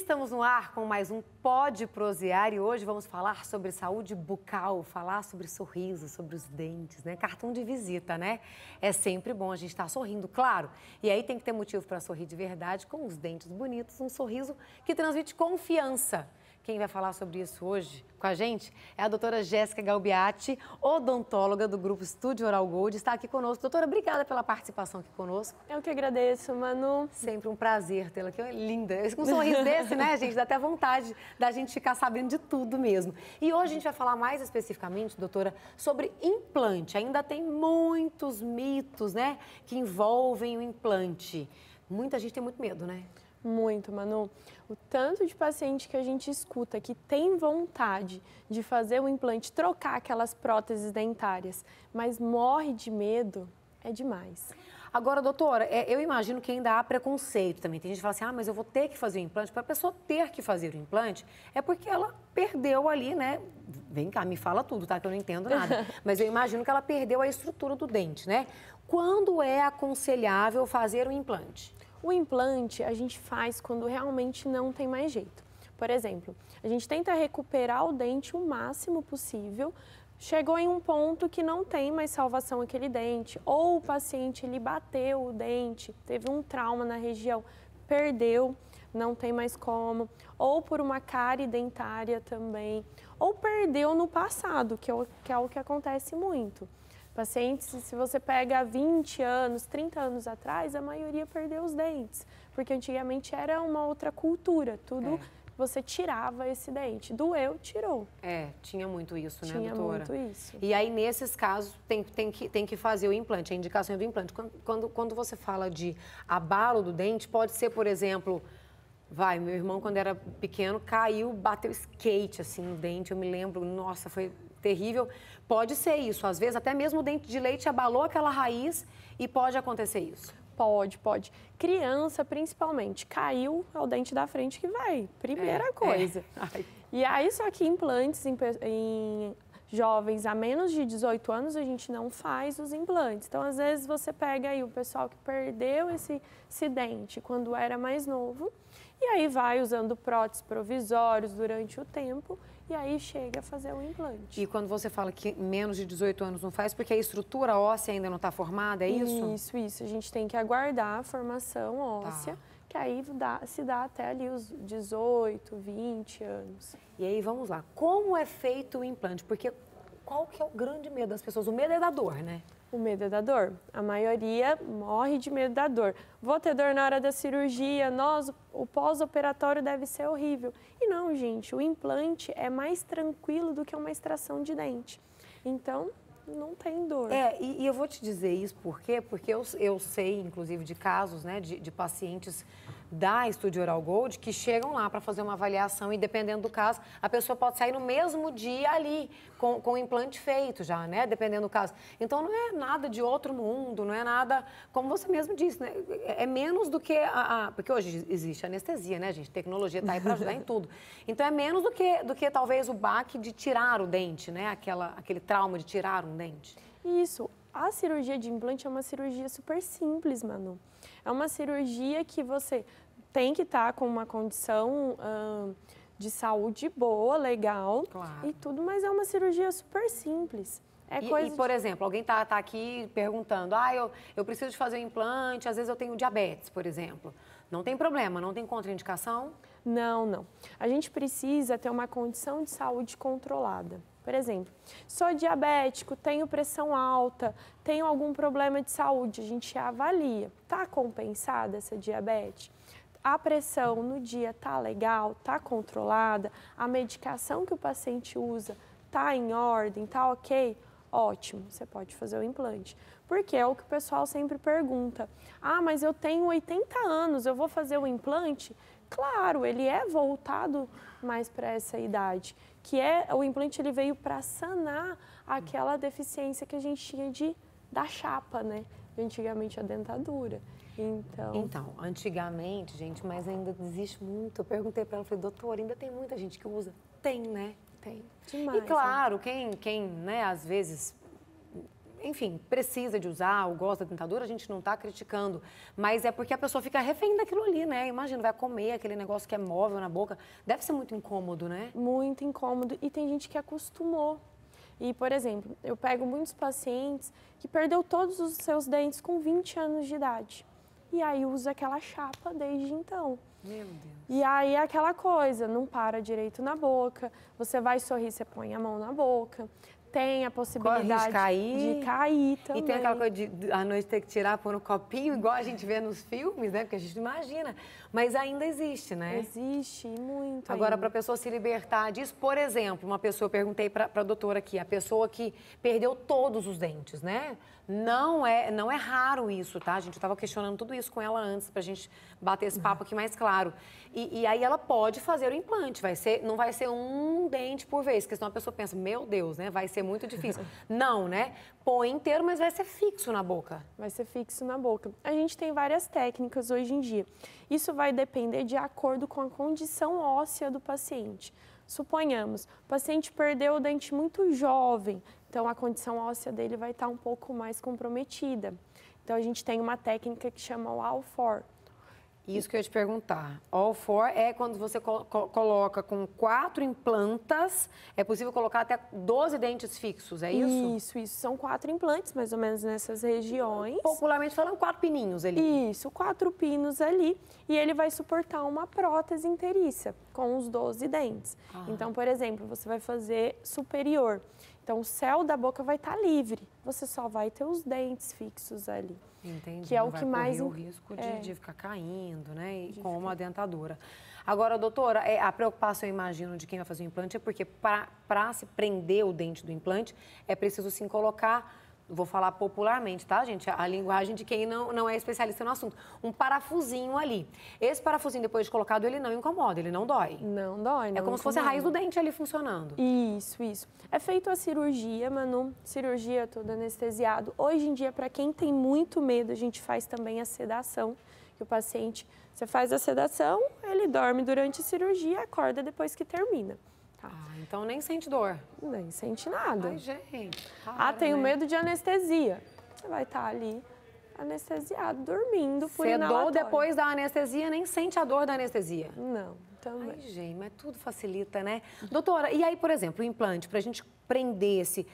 estamos no ar com mais um Pode Prosear e hoje vamos falar sobre saúde bucal, falar sobre sorriso, sobre os dentes, né? Cartão de visita, né? É sempre bom a gente estar sorrindo, claro. E aí tem que ter motivo para sorrir de verdade, com os dentes bonitos, um sorriso que transmite confiança. Quem vai falar sobre isso hoje com a gente é a doutora Jéssica Galbiati, odontóloga do Grupo Estúdio Oral Gold, está aqui conosco. Doutora, obrigada pela participação aqui conosco. Eu que agradeço, Manu. Sempre um prazer tê-la aqui, linda. Com um sorriso desse, né, gente, dá até vontade da gente ficar sabendo de tudo mesmo. E hoje a gente vai falar mais especificamente, doutora, sobre implante. Ainda tem muitos mitos, né, que envolvem o implante. Muita gente tem muito medo, né? Muito, Manu. O tanto de paciente que a gente escuta que tem vontade de fazer o implante, trocar aquelas próteses dentárias, mas morre de medo, é demais. Agora, doutora, é, eu imagino que ainda há preconceito também. Tem gente que fala assim, ah, mas eu vou ter que fazer o implante. Para a pessoa ter que fazer o implante, é porque ela perdeu ali, né? Vem cá, me fala tudo, tá? Que eu não entendo nada. mas eu imagino que ela perdeu a estrutura do dente, né? Quando é aconselhável fazer o implante? O implante a gente faz quando realmente não tem mais jeito. Por exemplo, a gente tenta recuperar o dente o máximo possível. Chegou em um ponto que não tem mais salvação aquele dente, ou o paciente ele bateu o dente, teve um trauma na região, perdeu, não tem mais como, ou por uma cárie dentária também, ou perdeu no passado, que é o que, é o que acontece muito. Pacientes, se você pega 20 anos, 30 anos atrás, a maioria perdeu os dentes, porque antigamente era uma outra cultura, tudo é. você tirava esse dente. Doeu, tirou. É, tinha muito isso, né, tinha doutora? Tinha muito isso. E aí, nesses casos, tem, tem, que, tem que fazer o implante, a indicação do implante. Quando, quando, quando você fala de abalo do dente, pode ser, por exemplo, Vai, meu irmão, quando era pequeno, caiu, bateu skate assim no dente. Eu me lembro, nossa, foi terrível. Pode ser isso. Às vezes, até mesmo o dente de leite abalou aquela raiz e pode acontecer isso. Pode, pode. Criança, principalmente, caiu é o dente da frente que vai. Primeira é, coisa. É. E aí, só que implantes em, em jovens a menos de 18 anos, a gente não faz os implantes. Então, às vezes, você pega aí o pessoal que perdeu esse, esse dente quando era mais novo, e aí vai usando próteses provisórios durante o tempo e aí chega a fazer o implante. E quando você fala que menos de 18 anos não faz, porque a estrutura óssea ainda não está formada, é isso? Isso, isso. A gente tem que aguardar a formação óssea. Tá. Que aí dá, se dá até ali os 18, 20 anos. E aí, vamos lá. Como é feito o implante? Porque qual que é o grande medo das pessoas? O medo é da dor, né? O medo é da dor. A maioria morre de medo da dor. Vou ter dor na hora da cirurgia, nós, o pós-operatório deve ser horrível. E não, gente, o implante é mais tranquilo do que uma extração de dente. Então, não tem dor. É, e, e eu vou te dizer isso por quê? Porque eu, eu sei, inclusive, de casos né, de, de pacientes da Estúdio Oral Gold que chegam lá para fazer uma avaliação e, dependendo do caso, a pessoa pode sair no mesmo dia ali, com, com o implante feito já, né? Dependendo do caso. Então, não é nada de outro mundo, não é nada, como você mesmo disse, né? É menos do que a, a porque hoje existe anestesia, né, gente? Tecnologia está aí para ajudar em tudo. Então, é menos do que, do que talvez o baque de tirar o dente, né? Aquela, aquele trauma de tirar um dente. Isso. A cirurgia de implante é uma cirurgia super simples, Manu. É uma cirurgia que você tem que estar tá com uma condição hum, de saúde boa, legal claro. e tudo, mas é uma cirurgia super simples. É e, e, por de... exemplo, alguém está tá aqui perguntando, ah, eu, eu preciso de fazer um implante, às vezes eu tenho diabetes, por exemplo. Não tem problema, não tem contraindicação? Não, não. A gente precisa ter uma condição de saúde controlada. Por exemplo, sou diabético, tenho pressão alta, tenho algum problema de saúde, a gente avalia. Está compensada essa diabetes? A pressão no dia está legal, está controlada, a medicação que o paciente usa está em ordem, está ok? Ótimo, você pode fazer o implante. Porque é o que o pessoal sempre pergunta. Ah, mas eu tenho 80 anos, eu vou fazer o implante? Claro, ele é voltado mais para essa idade, que é o implante ele veio para sanar aquela deficiência que a gente tinha de da chapa, né? De antigamente a dentadura. Então... então, antigamente, gente, mas ainda existe muito. Eu perguntei para ela, falei, doutor, ainda tem muita gente que usa? Tem, né? Tem. Demais. E claro, né? quem, quem, né, às vezes enfim, precisa de usar ou gosta da dentadura, a gente não está criticando. Mas é porque a pessoa fica refém daquilo ali, né? Imagina, vai comer aquele negócio que é móvel na boca. Deve ser muito incômodo, né? Muito incômodo. E tem gente que acostumou. E, por exemplo, eu pego muitos pacientes que perdeu todos os seus dentes com 20 anos de idade. E aí usa aquela chapa desde então. Meu Deus. E aí é aquela coisa, não para direito na boca, você vai sorrir, você põe a mão na boca tem a possibilidade de cair. de cair também. E tem aquela coisa de à noite ter que tirar, pôr no copinho, igual a gente vê nos filmes, né? Porque a gente não imagina. Mas ainda existe, né? Existe, muito. Agora, para a pessoa se libertar disso, por exemplo, uma pessoa, eu perguntei para a doutora aqui, a pessoa que perdeu todos os dentes, né? Não é, não é raro isso, tá? A gente estava questionando tudo isso com ela antes, para a gente bater esse papo aqui mais claro. E, e, aí ela pode fazer o implante, vai ser, não vai ser um dente por vez, porque senão a pessoa pensa, meu Deus, né? Vai ser muito difícil. não, né? Põe inteiro, mas vai ser fixo na boca. Vai ser fixo na boca. A gente tem várias técnicas hoje em dia. Isso vai depender de acordo com a condição óssea do paciente. Suponhamos, o paciente perdeu o dente muito jovem, então a condição óssea dele vai estar um pouco mais comprometida. Então a gente tem uma técnica que chama o Alfor. Isso que eu ia te perguntar. All four é quando você co coloca com quatro implantas, é possível colocar até 12 dentes fixos, é isso? Isso, isso. São quatro implantes, mais ou menos nessas regiões. Popularmente falando, quatro pininhos ali. Isso, quatro pinos ali. E ele vai suportar uma prótese inteiriça com os 12 dentes. Ah. Então, por exemplo, você vai fazer superior. Então, o céu da boca vai estar livre. Você só vai ter os dentes fixos ali. Entendi. Que é o que mais. o risco de, é. de, ficar caindo, né? E de com ficar... uma dentadura. Agora, doutora, é, a preocupação, eu imagino, de quem vai fazer o implante é porque para se prender o dente do implante, é preciso sim colocar vou falar popularmente, tá, gente? A linguagem de quem não, não é especialista no assunto. Um parafusinho ali. Esse parafusinho, depois de colocado, ele não incomoda, ele não dói. Não dói, não É como se fosse a raiz do dente ali funcionando. Isso, isso. É feito a cirurgia, Manu, cirurgia todo anestesiado. Hoje em dia, para quem tem muito medo, a gente faz também a sedação, que o paciente, você faz a sedação, ele dorme durante a cirurgia, acorda depois que termina. Tá. Ah, então nem sente dor. Nem sente nada. Ai, gente. Para, ah, tenho né? medo de anestesia. Você vai estar tá ali anestesiado, dormindo por Sedou depois da anestesia, nem sente a dor da anestesia. Não, também. Ai, gente, mas tudo facilita, né? Doutora, e aí, por exemplo, o implante, para a gente prender esse...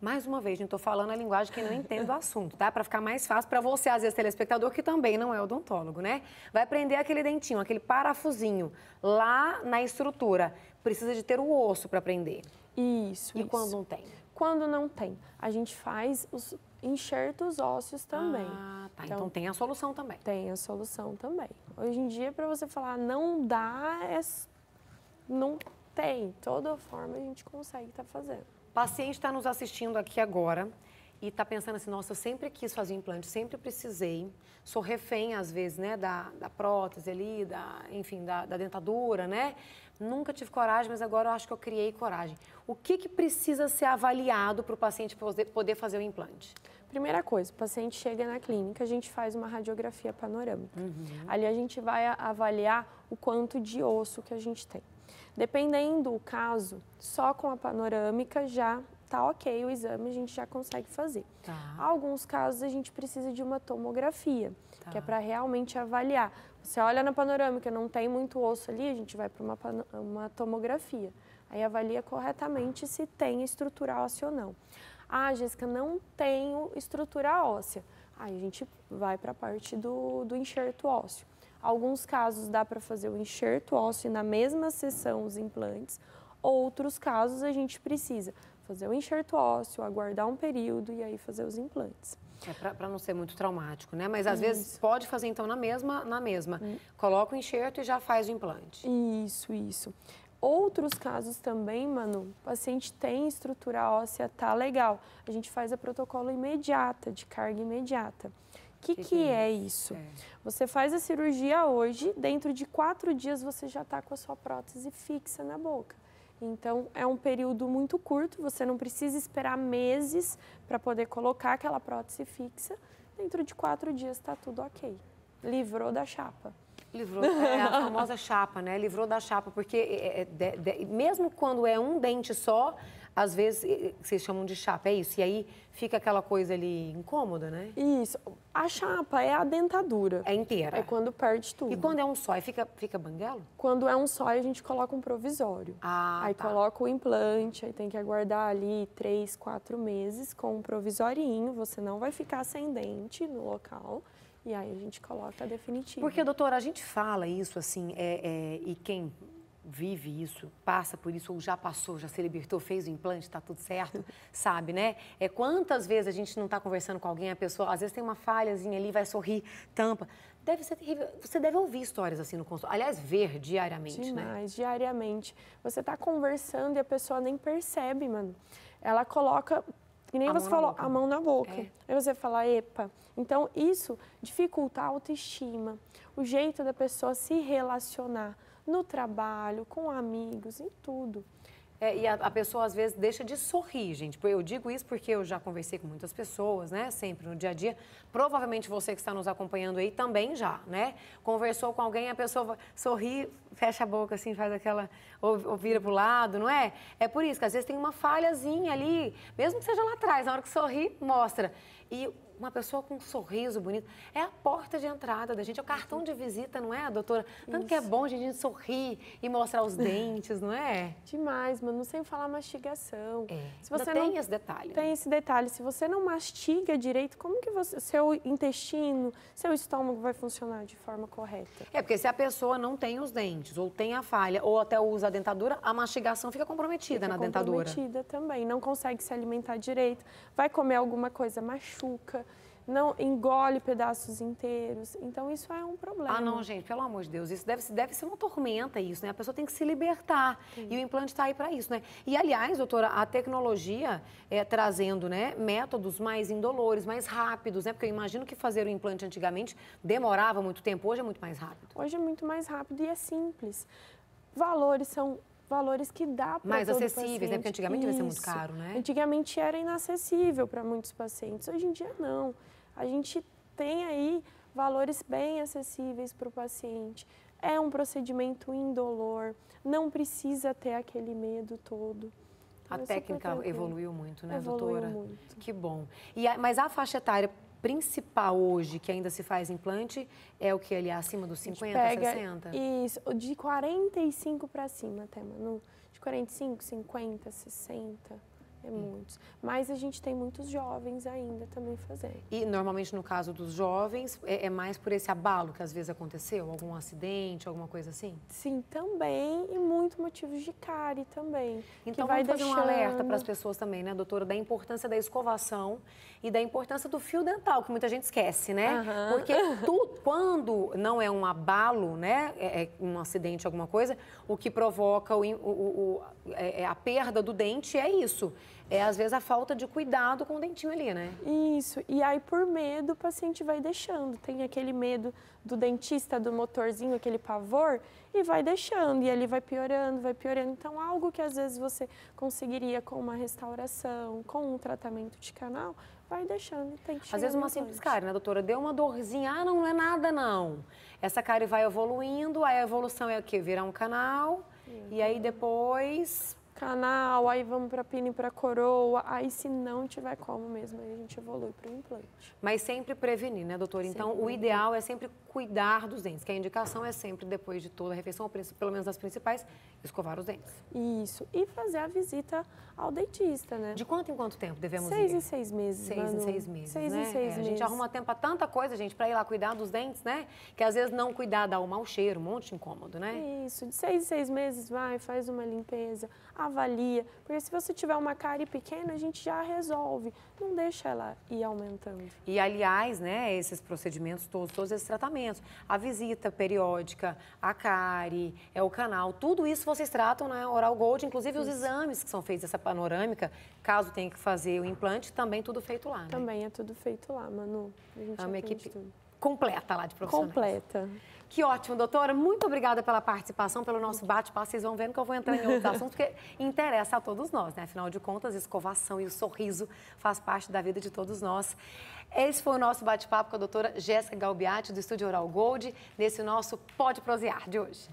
Mais uma vez, gente, estou falando a linguagem que não entende o assunto, tá? Para ficar mais fácil para você, às vezes, telespectador, que também não é odontólogo, né? Vai prender aquele dentinho, aquele parafusinho lá na estrutura precisa de ter o osso para prender. Isso. E isso. quando não tem? Quando não tem, a gente faz os enxertos ósseos também. Ah, tá. Então, então tem a solução também. Tem a solução também. Hoje em dia, para você falar não dá, é... não tem. Toda forma a gente consegue estar tá fazendo. O paciente está nos assistindo aqui agora e está pensando assim, nossa, eu sempre quis fazer implante, sempre precisei, sou refém às vezes, né, da, da prótese ali, da, enfim, da, da dentadura, né? Nunca tive coragem, mas agora eu acho que eu criei coragem. O que, que precisa ser avaliado para o paciente poder fazer o implante? Primeira coisa, o paciente chega na clínica, a gente faz uma radiografia panorâmica. Uhum. Ali a gente vai avaliar o quanto de osso que a gente tem. Dependendo do caso, só com a panorâmica já tá ok o exame, a gente já consegue fazer. Tá. Alguns casos a gente precisa de uma tomografia, tá. que é para realmente avaliar. Você olha na panorâmica, não tem muito osso ali, a gente vai para uma, uma tomografia. Aí avalia corretamente se tem estrutura óssea ou não. Ah, Jéssica, não tenho estrutura óssea. Aí a gente vai para a parte do, do enxerto ósseo. Alguns casos dá para fazer o enxerto ósseo na mesma sessão os implantes. Outros casos a gente precisa fazer o enxerto ósseo, aguardar um período e aí fazer os implantes. É para não ser muito traumático, né? Mas às isso. vezes pode fazer então na mesma, na mesma. Hum. Coloca o enxerto e já faz o implante. Isso, isso. Outros casos também, Manu, o paciente tem estrutura óssea, tá legal. A gente faz a protocolo imediata, de carga imediata. O que, que, que, é, é isso? É. Você faz a cirurgia hoje, dentro de quatro dias você já está com a sua prótese fixa na boca. Então, é um período muito curto, você não precisa esperar meses para poder colocar aquela prótese fixa. Dentro de quatro dias está tudo ok. Livrou da chapa. Livrou, é a famosa chapa, né? Livrou da chapa, porque é, é, de, de, mesmo quando é um dente só, às vezes, vocês chamam de chapa, é isso? E aí fica aquela coisa ali incômoda, né? Isso. A chapa é a dentadura. É inteira. É quando perde tudo. E quando é um só, fica, fica banguelo? Quando é um só, a gente coloca um provisório. Ah, aí tá. coloca o implante, aí tem que aguardar ali três, quatro meses com um provisorinho. Você não vai ficar sem dente no local. E aí a gente coloca a definitiva. Porque, doutora, a gente fala isso assim, é, é, e quem vive isso, passa por isso, ou já passou, já se libertou, fez o implante, está tudo certo, sabe, né? É quantas vezes a gente não está conversando com alguém, a pessoa às vezes tem uma falhazinha ali, vai sorrir, tampa. Deve ser terrível. Você deve ouvir histórias assim no consultório. Aliás, ver diariamente, Demais, né? Demais, diariamente. Você está conversando e a pessoa nem percebe, mano. Ela coloca, que nem A você falou, boca. a mão na boca. É. Aí você fala, epa. Então, isso dificulta a autoestima, o jeito da pessoa se relacionar no trabalho, com amigos, em tudo. É, e a, a pessoa às vezes deixa de sorrir, gente. Eu digo isso porque eu já conversei com muitas pessoas, né? Sempre no dia a dia. Provavelmente você que está nos acompanhando aí também já, né? Conversou com alguém, a pessoa sorri, fecha a boca assim, faz aquela. Ou, ou vira para o lado, não é? É por isso que às vezes tem uma falhazinha ali, mesmo que seja lá atrás, na hora que sorri, mostra. E uma pessoa com um sorriso bonito é a porta de entrada da gente, é o cartão de visita, não é, doutora? Tanto que é bom a gente sorrir e mostrar os dentes, não é? Demais, mano. Sem falar mastigação. É. Se você Ainda não tem esse detalhe. né? Tem esse detalhe. Se você não mastiga direito, como que você, seu intestino, seu estômago vai funcionar de forma correta? É, porque se a pessoa não tem os dentes, ou tem a falha, ou até usa a dentadura, a mastigação fica comprometida Fica na dentadura. comprometida também. Não consegue se alimentar direito. Vai comer alguma coisa, machuca. Não engole pedaços inteiros. Então isso é um problema. Ah, não, gente, pelo amor de Deus, isso deve, deve ser uma tormenta isso, né? A pessoa tem que se libertar. E o implante está aí para isso, né? E, aliás, doutora, a tecnologia é trazendo, né, métodos mais indolores, mais rápidos, né? Porque eu imagino que fazer o implante antigamente demorava muito tempo, hoje é muito mais rápido. Hoje é muito mais rápido e é simples. Valores são valores que dá para Mais acessíveis, né? Porque antigamente devia ser muito caro, né? Antigamente era inacessível para muitos pacientes, hoje em dia não. A gente tem aí valores bem acessíveis para o paciente. É um procedimento indolor, não precisa ter aquele medo todo. A Então, é técnica evoluiu muito, né, Evoluiu doutora? muito. Que bom. E a- mas a faixa etária principal hoje que ainda se faz implante é o que ali acima dos A gente 50, pega 60? Isso, de 45 para cima até, mano. De 45, 50, 60, é muitos. Mas a gente tem muitos jovens ainda também fazendo. E normalmente no caso dos jovens é, é mais por esse abalo que às vezes aconteceu, algum acidente, alguma coisa assim. Sim, também, e muito motivos de cárie também. Então vai fazer um alerta deixando- para as pessoas também, né, doutora, da importância da escovação e da importância do fio dental, que muita gente esquece, né? Aham. Porque tu- quando não é um abalo, né, é, é um acidente, alguma coisa, o que provoca o- o- o- é- é a perda do dente é isso. É às vezes a falta de cuidado com o dentinho ali, né? Isso, e aí por medo o paciente vai deixando. Tem aquele medo do dentista, do motorzinho, aquele pavor, e vai deixando. E ali vai piorando, vai piorando. Então, algo que às vezes você conseguiria com uma restauração, com um tratamento de canal, vai deixando. Tem que Às vezes uma simples cárie, né, doutora? Deu uma dorzinha, ah, não, não é nada, não. Essa cárie vai evoluindo, aí a evolução é o quê? Virar um canal, e aí depois... Canal, aí vamos para pino e para coroa. Aí, se não tiver como mesmo, aí a gente evolui para o implante. Mas sempre prevenir, né, doutora? Então, o ideal é sempre cuidar dos dentes, que a indicação é sempre, depois de toda a refeição, pelo menos as principais, escovar os dentes. Isso. E fazer a visita ao dentista, né? De quanto em quanto tempo devemos seis ir? em seis meses, Seis em Manu. seis meses, Seis né? em seis É, meses. A gente arruma tempo para tanta coisa, gente, para ir lá cuidar dos dentes, né? Que às vezes não cuidar dá um mau cheiro, um monte de incômodo, né? Isso, de seis em seis meses vai, faz uma limpeza, avalia. Porque se você tiver uma cárie pequena, a gente já resolve. Não deixa ela ir aumentando. E, aliás, né, esses procedimentos todos, todos esses tratamentos, a visita periódica, a cárie, é o canal, tudo isso vocês tratam na Oral Gold, inclusive os exames que são feitos, essa panorâmica, caso tenha que fazer o implante, também tudo feito lá, né? Também é tudo feito lá, Manu. A gente É uma equipe tudo. Completa lá de profissionais. Completa. Que ótimo, doutora. Muito obrigada pela participação, pelo nosso bate-papo. Vocês vão vendo que eu vou entrar em outros assuntos, porque interessa a todos nós, né? Afinal de contas, a escovação e o sorriso faz parte da vida de todos nós. Esse foi o nosso bate-papo com a doutora Jéssica Galbiati, do Estúdio Oral Gold, nesse nosso Pode Prosear de hoje.